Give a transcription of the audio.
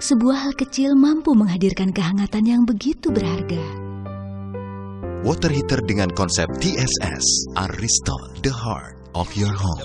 sebuah hal kecil mampu menghadirkan kehangatan yang begitu berharga. Water heater dengan konsep TSS Ariston, the heart of your home.